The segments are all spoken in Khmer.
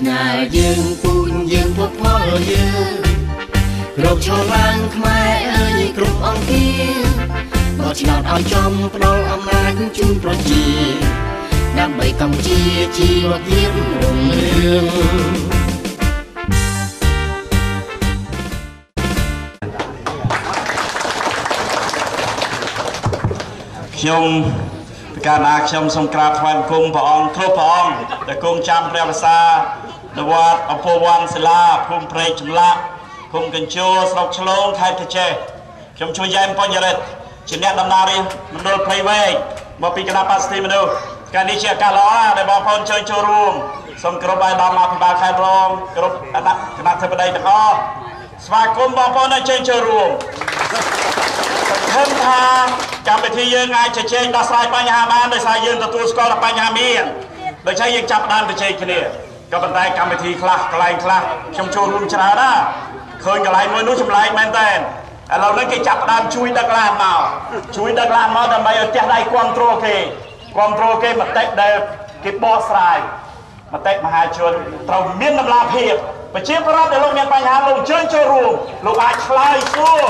ថ្នាលយើងពូនយើងពុកផលយើងគ្រប់ឈរឡើងខ្មែរអើយគ្រប់អង្គាបោះឆ្នោតឲ្យចំផ្ដល់អំណាចជូនប្រជាដើម្បីកម្ពុជាជីវភាពរុងរឿងខ្ញុំប្រកាសណាខ្ញុំសូមក្រាបថ្វាយបង្គំព្រះអង្គគ្រប់ព្រះអង្គដែលគង់ចាំព្រះវសា នៅវត្តអពវ័នសិលាភូមិព្រែកចម្លាក់ភូមិកញ្ជោស្រុកឆ្លងខេត្តកញ្ចេះខ្ញុំជួយយ៉ែមបញ្ញរិទ្ធជាអ្នកដំណើររាជមណ្ឌលព្រៃវែងមកពីគណៈបក្សទីមនុស្សកាលនេះជាឱកាសល្អដែលបងប្អូនជួយចូលរួមសូមគោរពឲ្យដល់អភិបាលខេត្តរងគោរពគណៈគណៈធិបតីទាំងអស់ស្វាគមន៍បងប្អូនដែលជួយចូលរួមសង្ឃឹមថាកម្មវិធីយើងអាចជជែកដោះស្រាយបញ្ហាបានដោយសារយើងទទួលស្គាល់ថាបញ្ហាមានដូច្នេះយើងចាប់ដើមជជែកគ្នា ក៏ប៉ុន្តែកម្មវិធីខ្លះកន្លែងខ្លះខ្ញុំចូលរួមច្រើនណាឃើញកន្លែងមួយនោះចម្លែកមែនតើឥឡូវនេះគេចាប់ដើមជួយដឹកឡានមកជួយដឹកឡានមកដើម្បីឲ្យផ្ទះដៃគ្រប់គ្រងគេគ្រប់គ្រងគេមតិដែលគេបកស្រាយមតិមហាជនត្រូវមានដំណាភាពប្រជាប្រដ្ឋដែលលោកមានបញ្ហាលោកអញ្ជើញចូលរួមលោកអាចឆ្លើយសួរ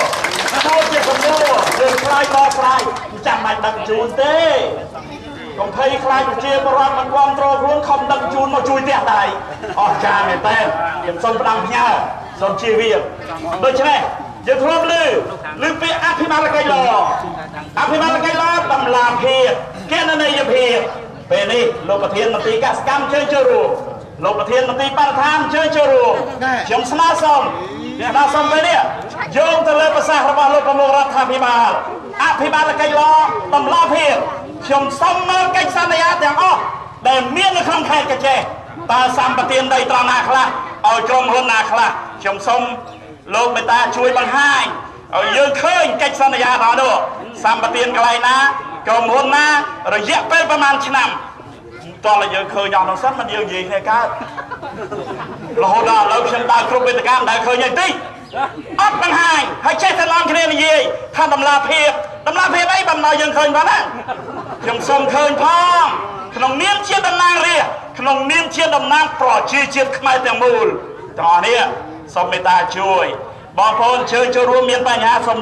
សួរជាសំណួរយើងឆ្លើយបកស្រាយមិនចាំបាច់ដឹកជូនទេ កុំភ័យខ្លាចប្រជាពលរដ្ឋមិនគ្រប់គ្រងខ្លួនខំដឹកជូនមកជួយផ្ទះដៃអស់ចាមែនតើខ្ញុំសូមផ្ដាំផ្ញើសូមជៀសវាងដូច្នេះយើងធ្លាប់ឮឮពាក្យអភិបាលកិច្ចល្អអភិបាលកិច្ចល្អតម្លាភាពគណនេយ្យភាពពេលនេះលោកប្រធានមន្ត្រីកសកម្មជើញចូលរួមលោកប្រធានមន្ត្រីបរិស្ថានជើញចូលរួមខ្ញុំស្នើសុំស្នើសុំពេលនេះយោងទៅលើប្រសាសន៍របស់លោកប្រមុខរដ្ឋាភិបាលអភិបាលកិច្ចល្អតម្លាភាព ខ្ញុំសុំមើលកិច្ចសន្យាទាំងអស់ដែលមាននៅក្នុងខេត្តកញ្ចេះតើសម្បទានដីត្រង់ណាខ្លះឲ្យក្រុមហ៊ុនណាខ្លះខ្ញុំសុំលោកមេតាជួយបង្ហាញឲ្យយើងឃើញកិច្ចសន្យាដល់នោះសម្បទានកន្លែងណាក្រុមហ៊ុនណារយៈពេលប្រហែលឆ្នាំតោះតែយើងឃើញអស់នោះសិនមិនយើងនិយាយគ្នាកើតរហូតដល់ឥឡូវខ្ញុំដើរគ្រប់វេទិកាមិនដែលឃើញអីតិចអត់បង្ហាញហើយចេះតែឡងគ្នានិយាយថាតម្លាភាពតម្លាភាព អីបំណោយើងឃើញផងណាខ្ញុំសូមឃើញផងក្នុងនាមជាតំណាងរាស្ត្រក្នុងនាមជាតំណាងប្រជាជាតិខ្មែរទាំងមូលទាំងអស់នេះសូមមេត្តាជួយបងប្អូនជើញចូលរួមមានបញ្ហាសូម